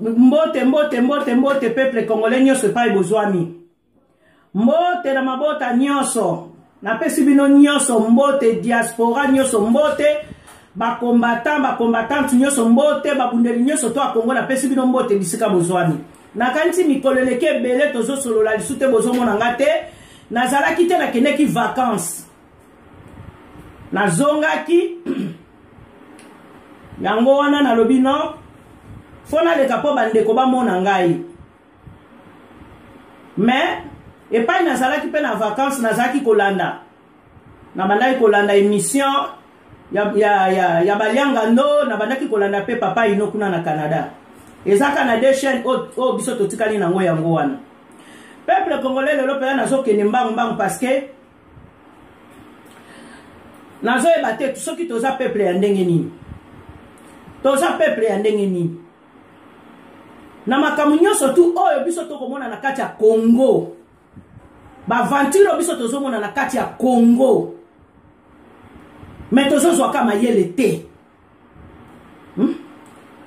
mbote mbote mbote mbote peuple congolais nyonso epai bozwami mbote na mabota nyonso napesi bino nyonso mbote diaspora nyonso mbote bakombatan bakombatante nyonso mbote babundeli nyonso to akongo napesi bino mbote bisika bozwami nakanisi mikolo eleki ebele tozosolola lisu te bozomona nga te nazalaki te nakendeki vakanse nazongaki yango wana nalobi no fo naleka mpo bandeko bamona ngai me epai nazalaki mpe na vakanse nazalaki kolanda nabandaki kolanda emission ya, ya, ya, ya balianga ndo nabandaki kolanda mpe papa ino kuna na canada eza ka na deux chaine oyo biso totikali nango yango wana peuple congolais lelo mpenza nazokende mbangu mbangu parce que nazoyeba te soki toza peuple ya ndenge nini toza peuple ya ndenge nini na makambo nyonso tu oyo biso tokomona na kati ya congo baventure oyo biso tozomona na kati ya congo me tozozwaka mayele te hmm?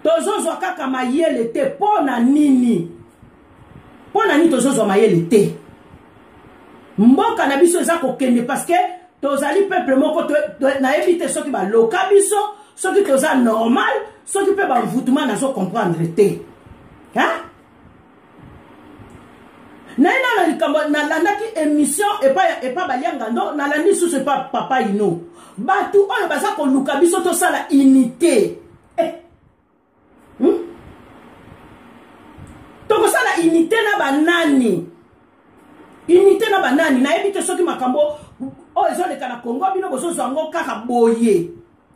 tozozwa kaka mayele te mpo na nini mpo na nini tozozwa mayele te mboka na biso eza kokende parceke tozali peuple moko nayebi te soki baloka biso soki toza normal soki mpe bamvutuma nazo comprendre te hein? naye na na likambo nalandaki émission epa epa balianga ndo nalandi lisusu epa papa ino bato oyo baza koluka biso tosala unité eh. hmm? tokosala unité na banani unité na banani nayebi te soki makambo oyo ezoleka na congo bino bozozwa yango kaka boye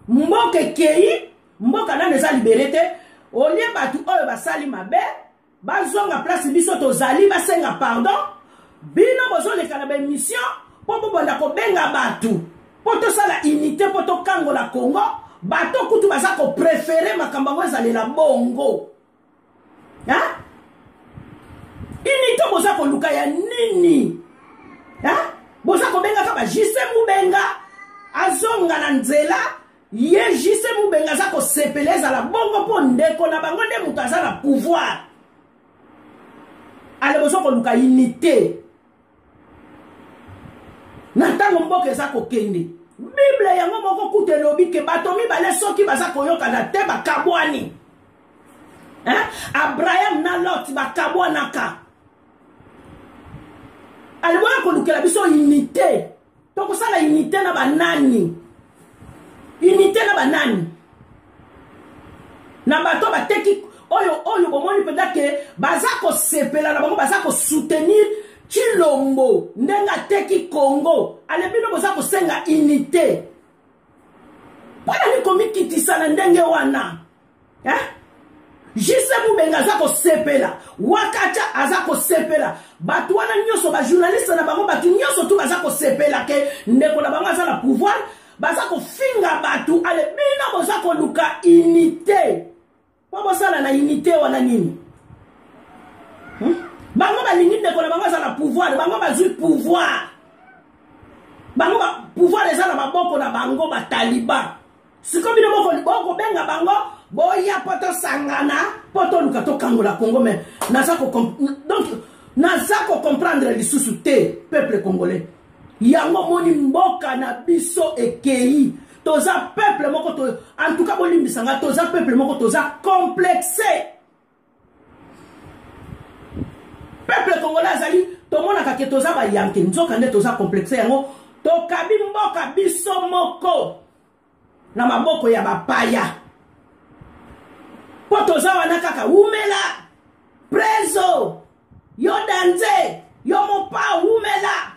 mboka ekei mboka nano eza libere te olie bato oyo basali mabe bazonga place biso tozali basenga pardon bino bozoleka na baemission mpo bobanda kobenga bato mpo tosala unité mpo tokangola congo bato kutu baza koprefere makambo yango ezalela bongo hein? unité boza koluka ya nini hein? boza kobengaka ba jise mubenga azonga na nzela ye jise mubenga aza kosepela ezala bongo mpo ndeko na bango nde moto aza na pouvoir ale boza koluka unité na ntango mboka eza kokende bible yango moko kuta elobi ke bato mibale soki baza koyokana te bakabwani abraham na lot bakabwanaka aliboya kolukela biso unité tokosala unité na banani unité na banani na bato bateki oyo oyo bomoni mpenza ke baza kosepela na bango baza kosoutenir chilombo ndenge ateki congo ale bino boza kosenga unité mpo nani komikitisa na ndenge wana hein? jise mubenga aza kosepela wakacha aza kosepela bato wana nyonso bajournaliste na bango bato nyonso tu baza kosepela ke ndeko na bango aza na pouvoir baza kofinga bato ale bino boza koluka unité mpo bosala na unité wana nini hmm? bango balingi ndeko na bango aza na pouvoir bango bazwi pouvoir bango pouvoir eza na maboko na bango bataliban siko bino bokobenga bango boya mpo tosangana mpo toluka tokangola congo me naza donc naza kocomprendre lisusu te peuple congolais yango moni mboka na biso ekei toza peuple moko to, en tout cas bolimbisa ngai toza peuple moko toza complexe peuple congolais azali tomonaka ke toza bayanke nzoka nde toza complexe yango tokabi mboka biso moko na maboko ya bapaya mpo toza wana kaka wumela prezo yo danze yo mopa wumela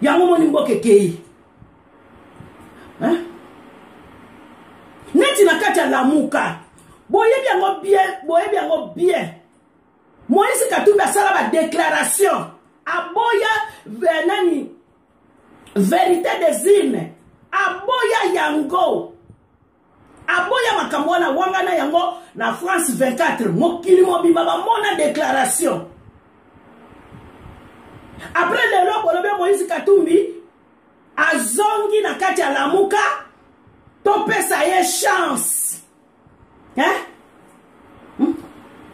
yango moni mboka ekei neti na kati ya lamuka boyebi yango bien boyebi yango bien moïse katumbi asala badéclaration aboya eh, nani vérité des urnes aboya yango aboya makambo wana wangana yango na france 24 mokili mobimba bamona déclaration après lelo bolobi moïse katumbi azongi na kati ya lamuka topesa ye chance hein? Hmm?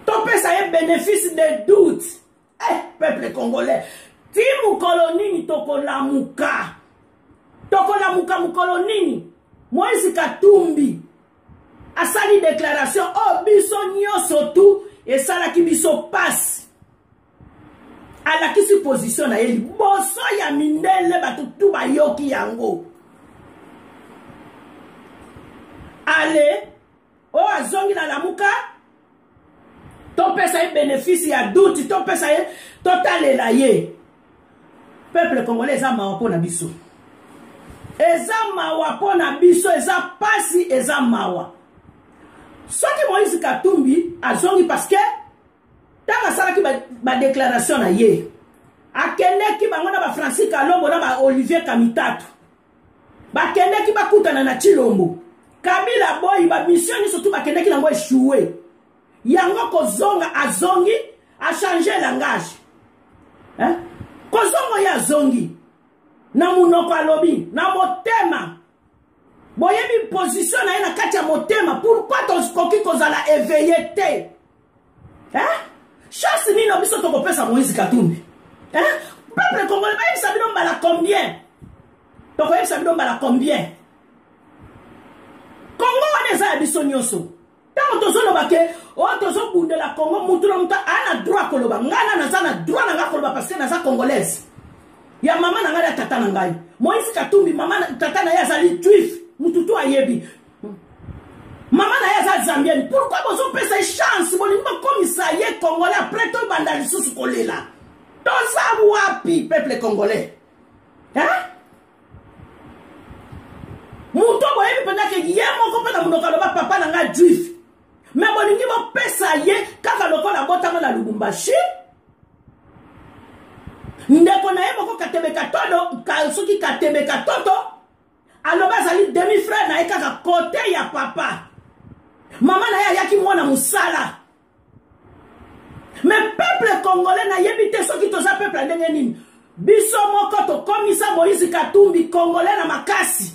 topesa ye bénéfice de doute eh, peuple congolais ti mokolo nini tokolamuka tokolamuka mokolo nini moise katumbi asali deklaration oyo oh, biso nyonso tu esalaki biso mpasi alakisi pozisio na ye liboso ya mindele bato tu bayoki yango ale oyo azongi na lamuka topesa ye benefisi ya duti topesa ye totalela ye peuple congolais eza mawa mpo na biso eza mawa mpo na biso eza mpasi eza mawa soki moïse katumbi azongi parce que ntango asalaki badeklaration ba na ye akendeki bango na bafrancis kalombo na baolivier kamitatu bakendaki bakutana na chilombo kabila boyi bamisio nyonso tu bakendaki nango echoue yango kozonga azongi achange langage eh? kozongo ye azongi na monoko alobi na motema boyebi position na ye na kati ya motema pourkui tokoki kozala eveille te eh? chance nino biso tokopesa moïse katumbi eh? peuple congolais bayebisa bino mbala combien tokoyebisa bino mbala combien kongo wana eza ya biso nyonso ntango tozoloba ke oyo oh, tozobundela kongo mutu na moto aa na droit koloba ngai na naza na droit na ngai koloba parce que naza congolaise ya mama na ngai na tata na ngai moïse katumbi mama tata na ye azali juif mutu to ayebi mama na ye aza zambienne pourkui bozopesa ye chance bolingi bokomisa ye congolais après tobanda lisusu kolela toza wapi peuple congolais moto boyebi mpenza ke ye moko mpe na monoko aloba papa na ngai juif me bolingi bopesa ye kaka lokola abotama na lubumbashi ndeko na ye moko katebe katodo soki katebe katoto alobi azali demi frère na ye kaka kote ya papa mama na ye ayaki mwana mosala me peuple congolais nayebi te soki toza peuple ya ndenge nini biso moko tokomisa moïse katumbi congolais na makasi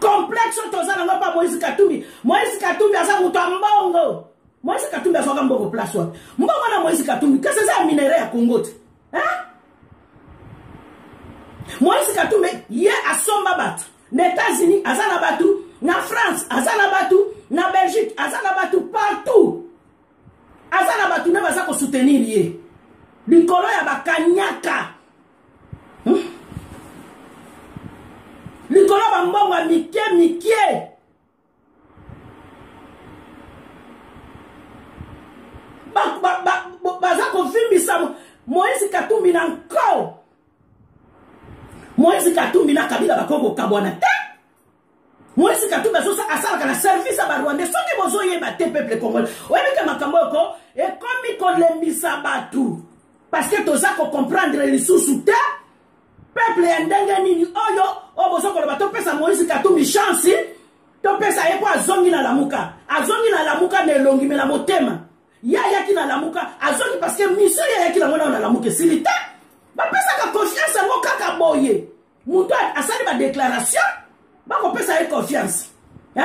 complexe oyo toza nango mpa moïse katumbi moïse katumbi aza moto ya mbongo moïse katumbi azwaka mbongo place wapi mbongo na moïse katumbi kasi eza ya minere ya congo te hein? moïse katumbe ye asomba bato na états-unis aza na bato na france aza na bato na belgique aza na bato partout aza na bato nde baza kosoutenir ye likolo ya bakanyaka hmm? likolo ya bambongo ya mike mike baza kovimbisa moïse katumbi na nko moïse katumbi na kabila bakoki kokabwana te moïse katumbi asalaka na service ya barwandais soki bozoyeba te peuple congolais oyebi te makambo oyo ko ekomi kolembisa bato parce que toza kocomprendre lisusu te peuple ya ndenge nini oyo oyo bozo koloba topesa moïse katumbi chance topesa ye mpo azongi na lamuka azongi na lamuka na elongi me na motema ye ayaki na lamuka azongi parce que miso ye ayaki nango nao na lamuka esili te bapesaka confiance yango kaka boye moto asali badeklaration bakopesa ye confiance hein?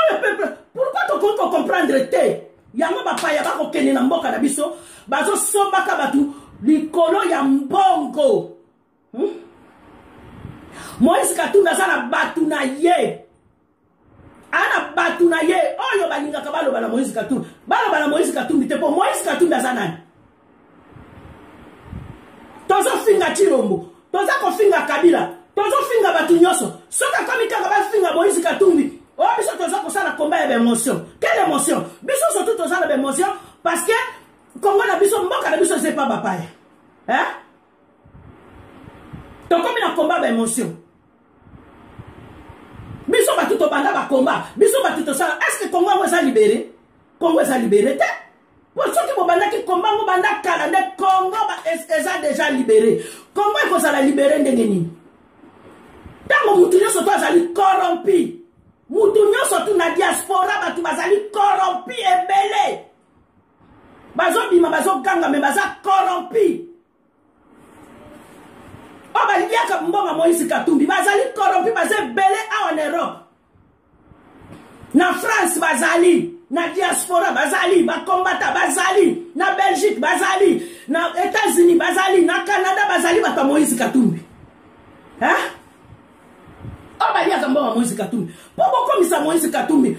oyo peuple pourquoi tokoki kocomprendre te yango bapaya bakokende na mboka na biso bazosombaka bato likolo ya mbongo hmm? moise katunda aza na bato na ye ana bato na ye oyo balingaka baloba na moïse katumbi baloba na moïse katumbi te mpo moïse katumbi aza nani tozofinga chilombo toza kofinga kabila tozofinga bato nyonso soki akomi kaka bafinga moïse katumbi oyo oh, biso toza kosala komba ya baemotion quelle émotion biso surtout toza na baemotion parce que kongo na biso mboka na biso ezepa bapaya tokomi na komba baemotion biso bato tobanda bakomba biso bato tosala estce kongo yango eza libere kongo eza libere te po soki bobandaki komba yango banda kala nde kongo eza deja libere kongo ekozala libere ndenge nini ntango motu nyonso to azali corrompi motu nyonso tu na diaspora bato bazali corrompi ebele bazobima bazoganga me baza corrompi oyo baliaka mbongo moïse katumbi bazali corrompu baza ebele awa na europe na france bazali na diaspora bazali bakombata bazali na belgique bazali na états-unis bazali na canada bazali bato ya moïse katumbi hein? oyo baliaka mbongo ya moïse katumbi mpo bokomisa moïse katumbi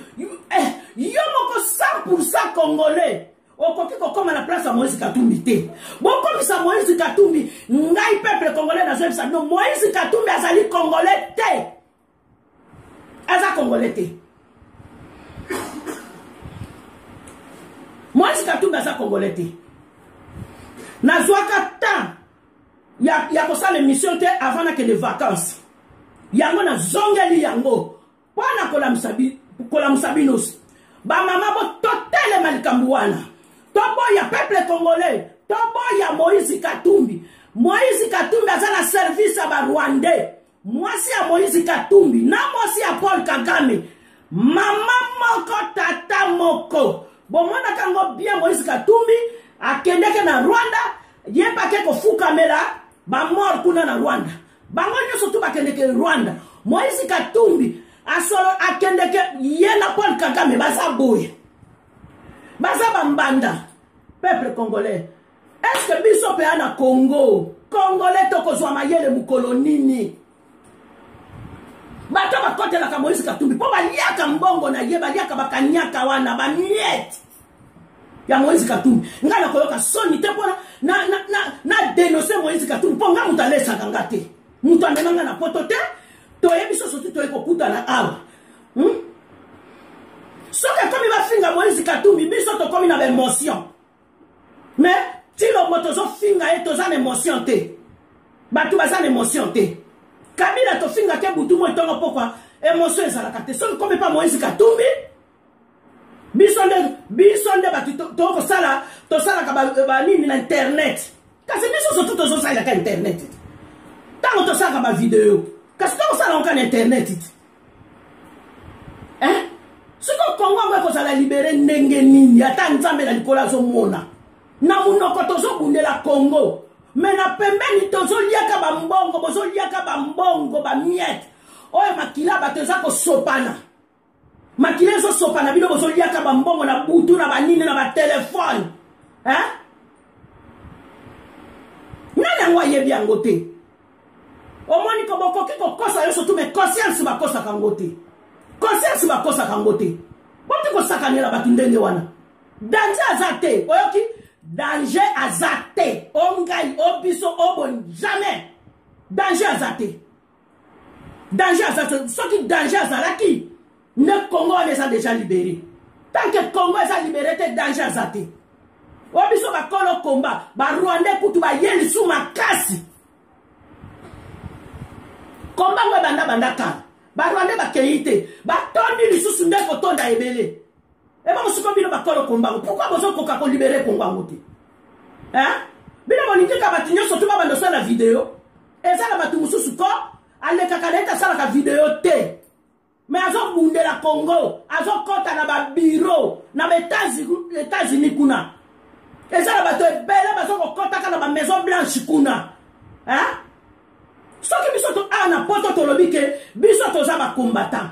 eh, yo moko 100 congolais okoki kokoma na place ya moïse katumbi te bokomisa moïse katumbi ngai peuple congolais nazoyebisa bino moïse katumbi azali congolais te aza congolais te moïse katumbi aza congolais te nazwaka temps ya, ya kosala émission te avant nakende vacances yango nazongeli yango mpo na kolamusa bino bamama bo totelema likambo wana toboya peuple congolais toboya moïse katumbi moïse katumbi aza na service ya barwandais mwasi ya moïse katumbi na mwasi ya paul kagame mama moko tata moko bomonaka yango bien moïse katumbi akendeke na rwanda ye bake kofukamela bamor kuna na rwanda bango nyonso tu bakendeke rwanda moïse katumbi asolo akendeke ye na paul kagame baza boye baza bambanda peuple congolais eske biso mpe ya na congo congolais tokozwa mayele mokolo nini bato bakotelaka moïse katumbi mpo baliaka mbongo na ye baliaka bakanyaka wana bamiete ya moïse katumbi ngai nakoyoka soni te mpona nadenonse moïse katumbi mpo ngai moto alesaka nga te moto amema ngai na poto te toyebi so soki toyei kokutana awa hmm? soki ekomi bafinga moïse katumbi biso tokomi na baemotion mais tilombo tozofinga ye toza na émotion te bato baza na émotion te kabila tofinga te butu moi ntongo mpokwa émotion ezalaka te soki komi mpa moïse katumbi biso nde biso nde bato tokosala tosalaka banini eh, na internet kasi biso surtout tozosalelaka internet te ntango tosalaka bavideo kasi tokosala oka na internet te eh? soki kongo yango ekozala libere ndenge nini ata nzambe na likolo azomona na monoko tozobundela kongo me na pembeni tozoliaka bambongo bozoliaka bambongo bamiete oyo makila bato eza kosopana makila ezosopana bino bozoliaka bambongo na butu na banini na batelefone eh? nani yango ayebi yango te omoni ko bokoki kokosa yo sotu me conscience bakosaka yango te conscience bakosaka yango te boti kosakanela bato ndenge wana danje aza te oyoki danger aza te o ngai o biso o boni jamais danger aza te danger aza soki danger azalaki nde congo wana eza deja libere tant que congo eza libere te danger aza te o biso bakolo komba barwandais kutu baye lisu makasi komba ngo ebanda banda kala barwandais bakei te batondi lisusu nde kotonda ebele eba mosuka bino bakolo kombango pourkui bozokoka kolibere kongo yango te bino bolingika bato nyonso to babanda osala video eza na bato mosusu ko alekaka na ete asalaka video te me azobundela congo azokɔta na babiro na baetats-unis kuna eza na bato ebele bazokokɔtaka na bamaison blanche kuna soki biso to awa na poto tolobi ke biso toza bacombatant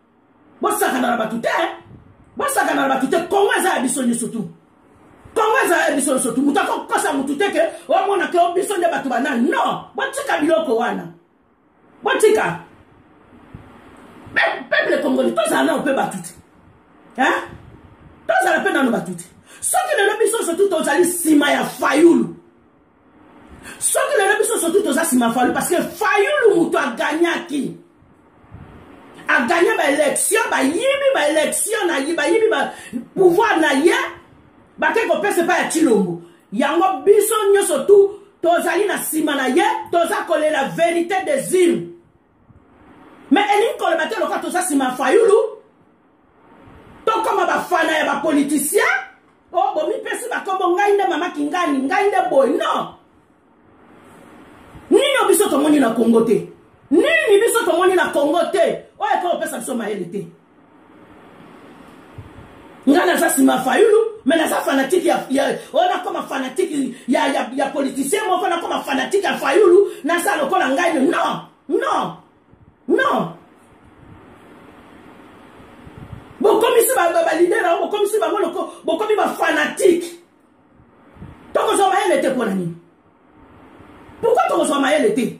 bosakana na bato te bosakana na bato te kongo eza ya biso nyonso tu kongo eza ya biso nyonso tu moto akokosa motu te ke omona ke o biso nde bato banani non botika biloko wana botika peuple congolais tozala nano mpe bato te tozala mpe nano bato te soki lelo biso nyonso tu tozali nsima ya fayulu soki lelo biso soki toza nsima falu parce que fayulu moto aganyaki aganye baélection bayibi baélection bayibi pouvoir na ye bake kopesa epai ya cilombo yango biso nyonso tu tozali na nsima na ye toza kolela verité des îles me elingi koloba te loka toza nsima fayulu tokoma bafana ya bapoliticien o oh, bomipesi bakombo ngai nde mama kingani ngai nde boy non nini oyo biso tomoni na kongo te nini biso tomoni na kongo te oyo ekopesa biso mayele te nga naza nsima fayulu me naza fanatike ya, ya oyo oh, nakoma fanatike ya, ya, ya politicien moko nakoma fanatike ya fayulu naza lokola ngai no non non non bokomisi balidere yango bokomisi bango loko bokomi bafanatike tokozwa mayele te mpo na nini pourkui tokozwa mayele te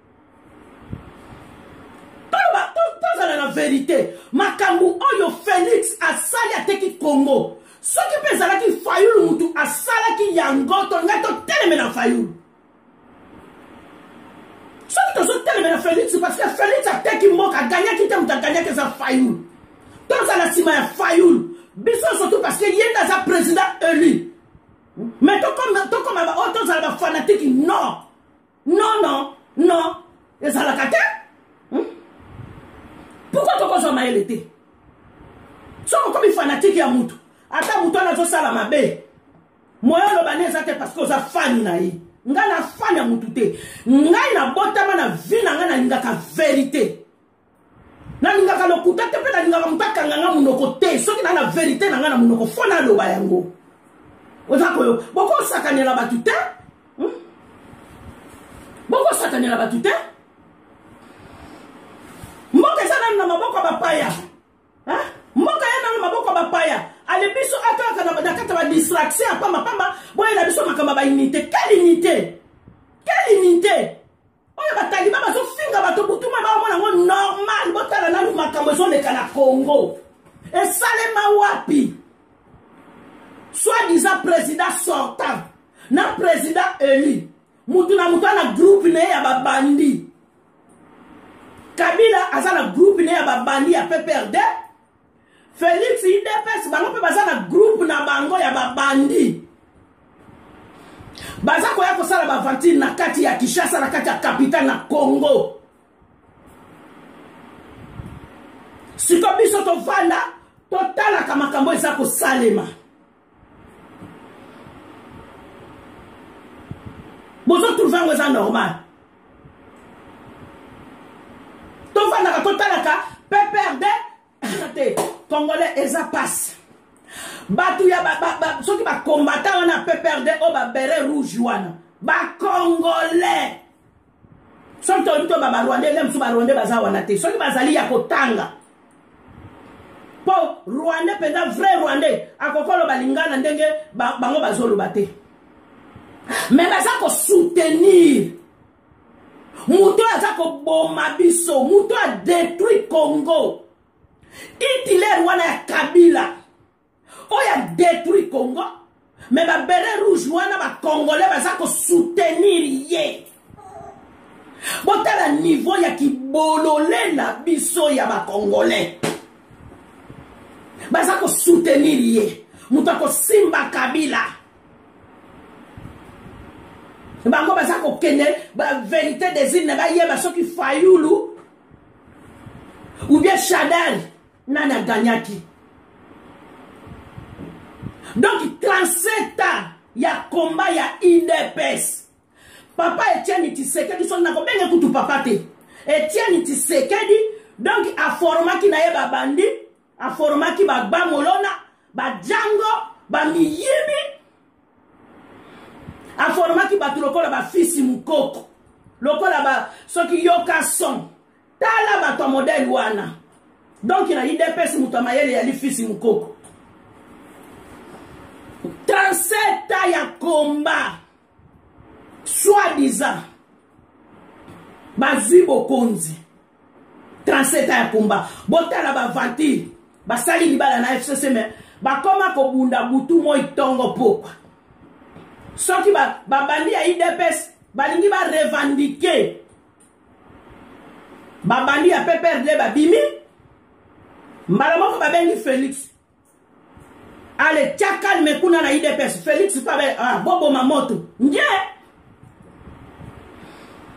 tozala na verite makambo oyo félix asali ateki congo soki mpe ezalaki fayulu motu asalaki yango tolingai totelemela fayulu soki tozotelemela félix parce que félix ateki mboka aganyaki te moto aganyaki eza fayulu tozala nsima ya fayulu biso surtout parce que ye nde aza président élu mais tokoma baoyo oh, tozala bafanatike non non non non ezalaka te hmm? pourkoi tokozwa mayele te soki okomi fanatike ya motu ata motu wana azosala mabe moyo oloba ne eza te parceke oza fani na ye ngai na fani ya motu te ngai nabotama na vi na ngai nalingaka verite nalingaka lokuta te mpe nalingaka moto akanga nga monoko te soki na na verite na nga na monoko fo naloba yango oza koyo bokosakanela bato te hmm? bokosakanela bato te mboka eza nanu na maboko ya bapaya mboka ya nanu maboko ya bapaya ale biso ataka na kati ya badistraction ya pambapamba boyela biso makambo ya bainite quelle inite quelle inite oyo bataliba bazofinga bato butu mai baomona yango normal botala nanu makambo ezoleka na congo esalema wapi soit disant président sortant na président élu mutu na mutu ana groupe na ye ya babandi kabila aza na groupe na ye ya babandi ya pprd Felix udps bango mpe baza na groupe na bango ya babandi baza koya kosala bavantile na kati ya kinshasa na kati ya capital na congo siko biso tovanda totalaka makambo eza kosalema bozo trouve yango eza normal tofandaka totalaka pprd te congolais eza pasi bato ya ba, ba, ba, soki bakombata wana pprd oyo babere rouge wana bacongolais soki toyebi to barwandais nde mosusu barwandais baza wana te soki bazali ya kotanga mpo rwandais mpenza vrai rwandais akoki oloba lingana ndenge bango bazoloba te me baza kosoutenir moto oyo aza koboma biso moto oyo adetruit congo itiler wana ya kabila oyo adetruit congo me babere rouge wana bacongolais baza kosoutenir ye botala niveau ya kibolole na biso ya bacongolais baza kosoutenir ye moto akosimba kabila bango baza kokende baverité des urne bayeba soki fayulu ou bien shadari Nani a gagnaki? Donc 37 ans ya combat ya IDPS. Papa Etienne Tshisekedi son na kobenga kutu papa te. Etienne Tshisekedi donc a formaki na ye ba bandi, a formaki ba Bamolona, ba Django, ba miyibi. A formaki bato lokola ba fils mukoko. Lokola ba soki yoka son. tala bato ya modele wana donc na idps moto ya mayele ya lifisi mokoko 37 ans ya combat soit disant bazwi bokonzi 37 ans ya combat botala baventure basali libala na fcc me bakoma kobunda butu moi ntongo pokwa soki babandi ba ya idps balingi barevendike babandi ya pprd babimi mbala moko babengi félix ale tya kalme kuna na idps félix mpe abe ah, boboma moto nje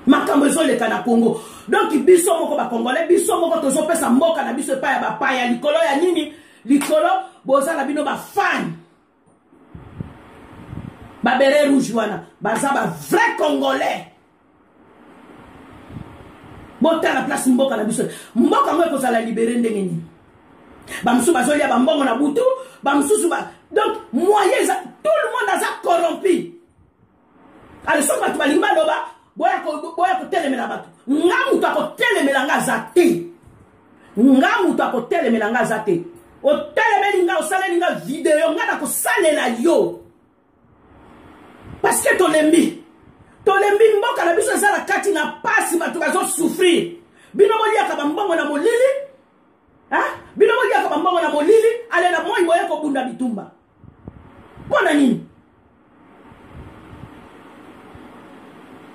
makambo ezoleka na congo donk biso moko bacongolais biso moko tozopesa mboka na biso epai ya bapaya likolo ya nini likolo boza na bino bafane babere rouge wana baza ba vrai congolais botala place mboka na biso mboka yango ekozala libere ndenge nini bamosusu bazolia bambongo na butu bamosusu ba donc moyen eza tout le monde aza corrompu alo soki bato balingi baloba boya kotelemela bato nga moto akotelemela nga aza te nga moto akotelemela nga aza te otelemeli nga osaleli nga video nga nakosalela yo parceke tolembi tolembi mboka na biso eza na kati na mpasi bato bazosouffrir bino boliaka bambongo na molili bino boliaka bambongo na molili alela moi boye kobunda bitumba mpo na nini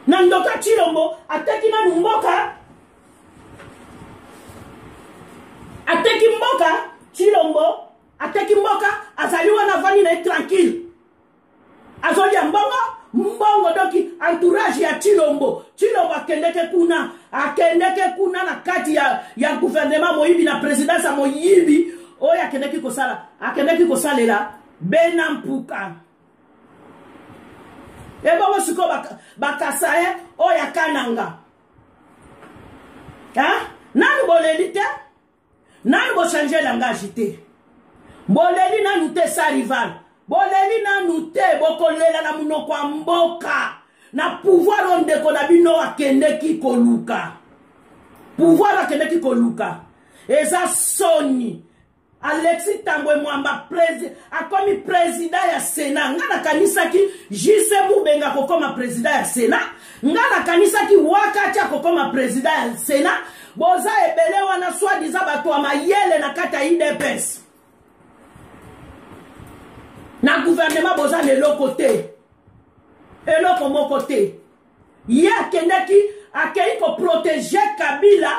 na ndoka chilombo ateki nanu mboka ateki mboka chilombo ateki mboka azali wana avandi na ye tranquille azolia mbongo mbongo doki entourage ya chilombo chilombo akendeke kuna akendeke kuna na kati ya, ya gouvernement moyibi na présidence ya moyibi oyo akendeki kosala akendeki kosalela bena mpuka ebongo sikoyo bakasa ye oyo ya kananga nanu boleli te nanu bochange langage te boleli nanu te sa rival boleli nanu te bokolela na monoko ya mboka na pouvoir oyo ndeko na bino akendeki koluka pouvoir akendeki koluka eza soni alexi tambwe mwamba akomi prezida ya sena ngai nakanisaki jise bubenga akokoma prezida ya sena ngai nakanisaki wakati akokoma prezida ya sena Boza ebele wana soit disant bato ya mayele na kati ya udps. Na gouvernement boza na eloko te. Eloko moko te. Ye akendaki akei ko proteger Kabila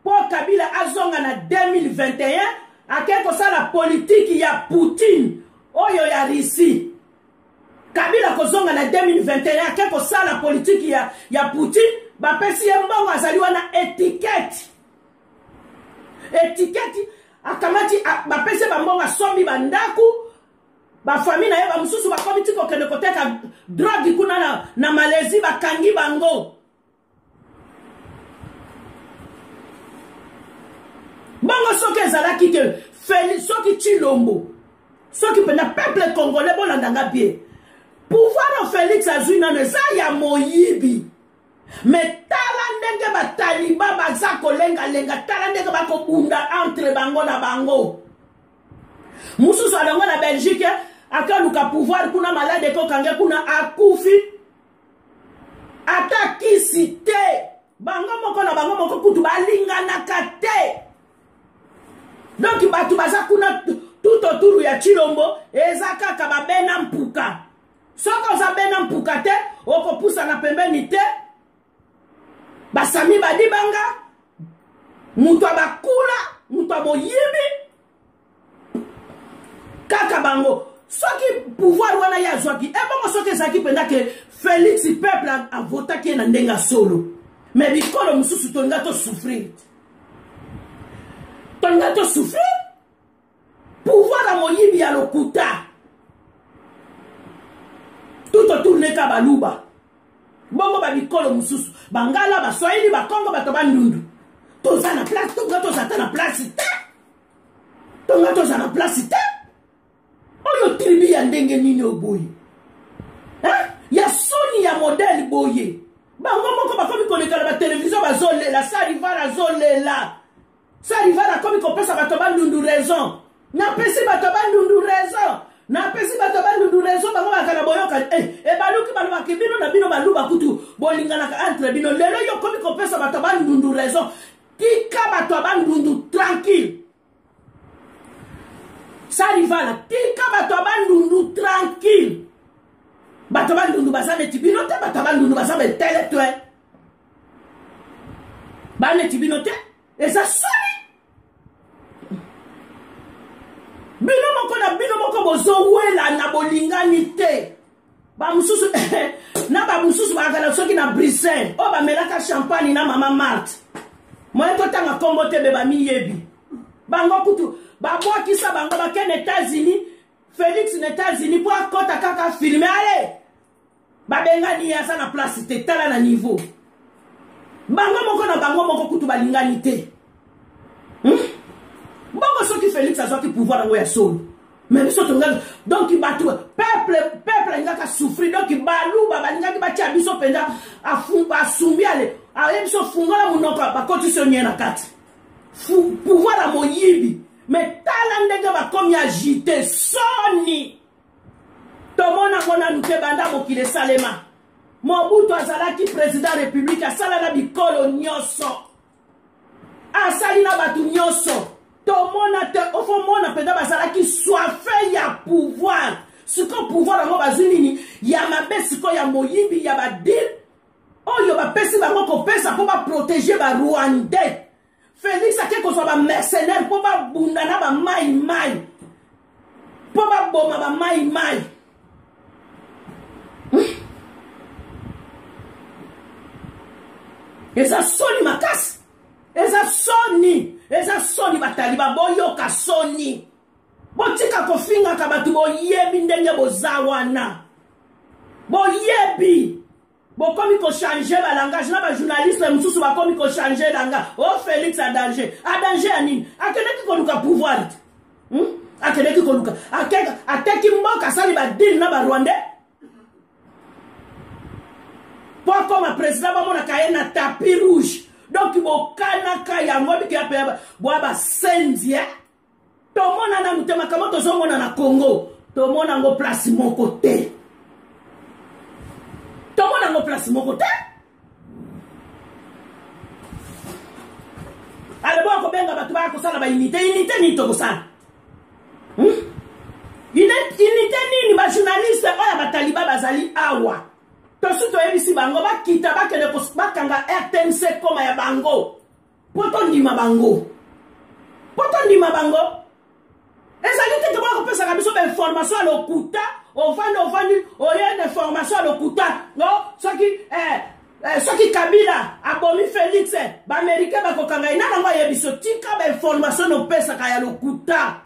mpo Kabila azonga na 2021 akei kosala politiki ya Poutine oyo ya Russie. Kabila akozonga na 2021 ake kosala politiki ya, ya Poutine bapesi ye mbongo azali wana etiketi etiketi akamati bapesi ye bambongo asombi bandako bafami na ye bamosusu bakomi ti kokende koteka drogi kuna na, na malaisie bakangi bango bongo soki ezalaki ke feli soki chilombo soki mpena peuple congolais bolanda nga bie pouvoir oyo félix azwi nano eza ya moyibi me tala ndenge bataliba baza kolengalenga tala ndenge bakobunda entre bango na bango mosusu alongo na belgique akaluka pouvoir kuna malade ekokange kuna akufi ata kisi te bango moko na bango moko kutu balinganaka te donk bato baza kuna tout autour ya chilombo eza kaka babena mpuka soki oza bena mpuka te okopusana pembeni te basami badibanga moto ya bakula moto ya boyibi kaka bango soki pouvoir wana ye azwaki ebongo soki ezalaki mpenza ke félix peuple avotaki ye na ndenge ya solo me bikolo mosusu tolinga tosouffrir tolinga tosouffrir pouvoir ya moyibi ya lokuta tutotourne ka baluba bongo babikolo mosusu bangala baswahili bakongo bato bandundu toza na place tokoka tozata na place te tonga toza na place te oyo tribi ya ndenge nini oyo boye ya soni ya modele boye bango moko bakomi koleka na batelevizio bazolela sarival azolela sarival akomi kopesa bato bandundu raison napesi bato bandundu raison napesi bato bandundu raison bango bakala boyoka e eh, ebaluki eh, balobaki bino na bino baluba kutu bolinganaka entre bino lelo yo okomi kopesa bato bandundu raison tika bato ya bandundu tranquille sarivala tika bato ya bandundu tranquille bato ya bandundu baza neti bino te bato ya bandundu baza baintellectuel ba neti bino te eza soni bino moko na bino moko bozowelana bolingani te bamosusu na bamosusu bakala soki na bruxelles oyo bamelaka champagne na mama marte moye totanga nkombo te be bamiyebi bango kutu babwakisa bango bakende états-unis félix na états-unis mpo akɔta kaka filme ale babengani ye aza na place te tala na niveau bango moko na bango moko kutu balingani te hmm? bongo soki félix azwaki pouvoir yango ya solo me biso tongaki donk bato peuple peuple alingaki asouffrir donk baluba balingaki batya biso mpenza asumbi ale aye biso fungola monoko bakotisi onye na kati pouvoir ya moyibi me tala ndenge bakomi agite soni tomonango nanu te banda mokili esalema mobutu azalaki président ya république asala na bikolo nyonso asali na bato nyonso tomona te ofomona mpenza bazalaki soife ya pouvoir sikoyo pouvoir yango bazwi nini ya mabe sikoyo ya moyibi ya badile oyo bapesi bango kopesa mpo baprotege barwandais félix ake kozwa bamercenaire mpo babunda na bamaimai mpo baboma bamai mai hmm? eza soni makasi eza soni eza soni bataliba boyoka soni botika kofingaka bato boyebi ndenge boza wana boyebi bokomi ko changer ba langage na ba journaliste mosusu bakomi ko changer langa o oh, felix a danger a danger ya nini akendeki koluka pouvoir te hmm? akendeki koluka ateki mboka asali badile na barwandais mpo akoma président bamonaka ye na tapi rouge donk bokanaka yango bikeyapeyaba bwa basenzi e eh? tomona nanu te makambo tozomona na congo tomona yango place moko te tomona yango place moko te aleboya kobenga bato baya kosala bainite inite nini tokosala hmm? inite nini bajournaliste oyo ya bataliba bazali awa tosi toyebisi bango bakita bakende bakanga rtnc koma ya bango mpo tondima bango mpo tondima bango ezali te tokoki kopesaka biso bainformation ya lokuta ovandi ovandi oye na information ya lokuta no soki eh, eh, soki kabila abomi félix eh, baaméricain bakokanga ye na bango ayebiso tika bainformation nopesaka ya lokuta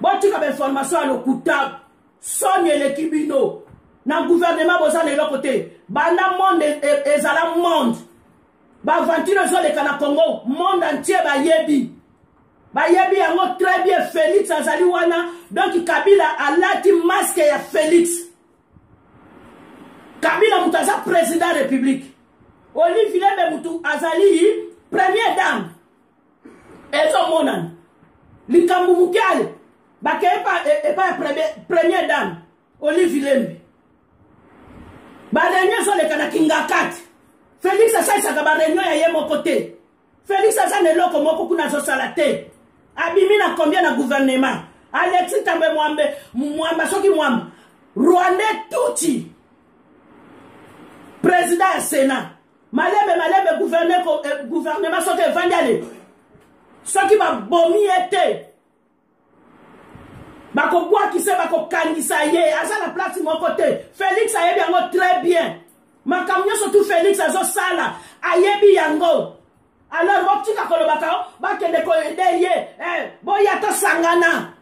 botika ba information ya lokuta soni eleki bino na gouvernement boza na eloko te banda monde e, e, ezala monde baventure ezoleka na congo monde entier bayebi bayebi yango très bien félix azali wana donk kabila alati maske ya félix kabila moto aza président république olive lembe moto azali première dame ezomonana likambo moke ayo bakei epai ya première dame olive lembe bareunion ezoleka na kingakati félix asalisaka bareunion ya ye moko te félix aza na eloko moko kuna azosala te abimi na combien na gouvernement alexi tambe mwambe mwamba soki mwamba rwandais tuti président ya sénat malembe malembe guvernema eh, soki evandi ale soki babomi ye te bakobwakisa bakokangisa ye aza na place moko te felix ayebi yango très bien makambo nyonso tu felix azosala ayebi yango alors botika kolobaka oh, bakende koyede ye eh, boya tosangana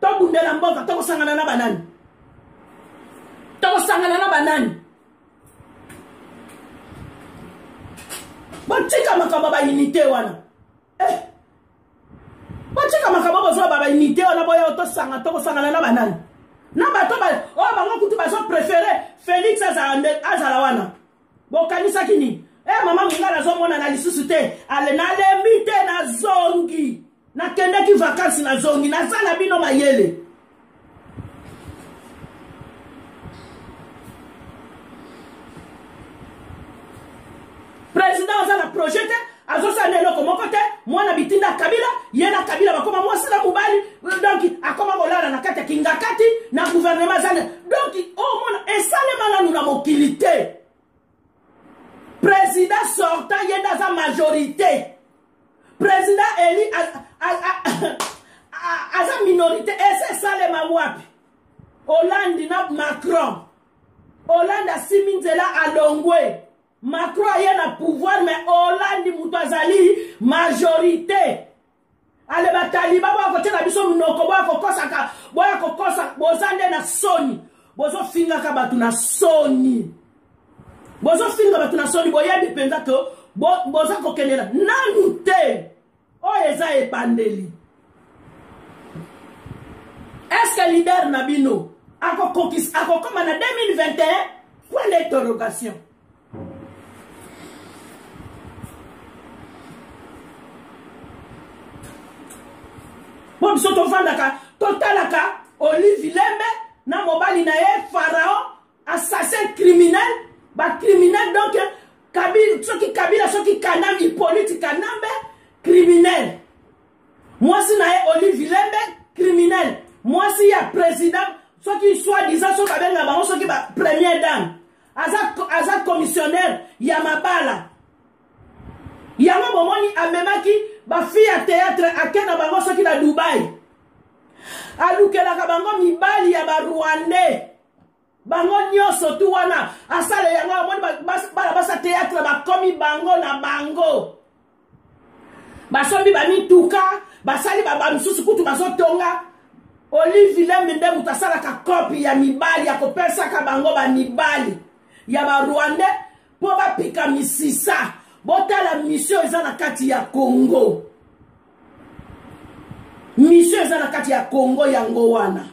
tobundela mboka tokosangana na banani tokosangana na banani botika makambo ba unité wana eh. botika makambo bozwa ba unité wana boya tosanga tokosangana na banani na bato oyo oh, bango kutu bazo prefere félix azala wana bokanisaki nini e eh, mama mongala azomonana lisusu te ale nalembi te nazongi nakendaki vakansi nazongi naza na bino mayele président aza na projet te azosala na eloko moko te mwana bitinda kabila ye na kabila bakoma mwasi na mobali donk akoma kolala na kati ya kingakati na guvernema aza donk omona oh, esalema nanu na mokili te président sortant ye nde aza majorité président eli aza minorité ese esalema wapi olandi na macron olandi asimi nzela alongwe macron aye na pouvoir mais olandi moto azali majorité ale bataliba boya kotyela biso monoko boya kokosaka boya kokosa boza nde na soni bozofingaka bato na soni bozofinga bato na soni boyebi mpenza to boza kokende na nanu te oyo eza ebandeli eske lider na bino akokoma na 2021 point d'interrogation mpo biso tofandaka totalaka olive lembe na mobali na ye pharaon assassin criminel bacriminel donc kabila soki kabila soki kanam hippolyte kanambe criminel mwasi na ye olive lembe criminel mwasi ya président soki soit disant soki babenga bango soki ba première dame aza, aza commissionnaire ya mabala yango bomoni amemaki bafi ya théâtre ake na bango soki na dubai alukelaka bango mibali ya barwandais bango nyonso tu wana asala yango amoni bana basa théâtre bakomi bango na bango basombi bamituka basali bamisusu kutu bazotonga olive vilembi nde moto asalaka kopi ya mibali ya kopesaka bango bamibali ya barwande mpo bapika misisa botala misio eza na kati ya kongo misio eza na kati ya kongo yango wana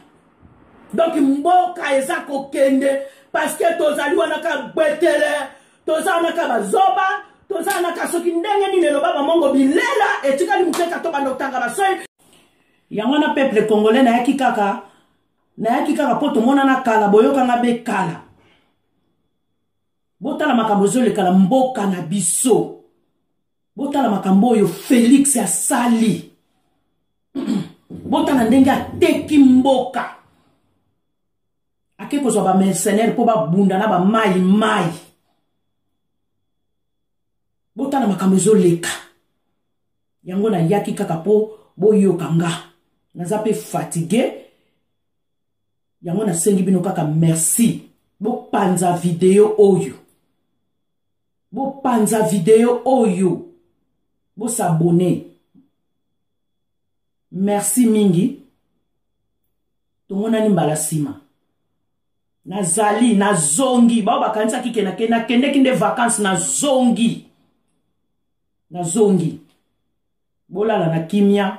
donk mboka eza kokende parceke tozali wana ka betele toza wana kaka bazoba toza wana kaka soki ndenge nini eloba bamongo bilela etikali moke kaka tobanda kotanga basoi yango wana peuple congolais nayaki kaka nayaki kaka mpo tomonana kala boyokanga be kala botala makambo ezolekala mboka na biso botala makambo oyo felix asali botala ndenge ateki mboka ake kozwa bamercenaire mpo babunda na bamai mai botala makambo ezoleka yango nayaki kaka mpo boyoka nga naza mpe fatigue yango nasengi bino kaka merci bopanza video oyo bopanza video oyo bosabone merci mingi tomonani mbala nsima nazali nazongi bao bakanisaki ke nake nakendeki nde vakanse nazongi nazongi bolala na kimia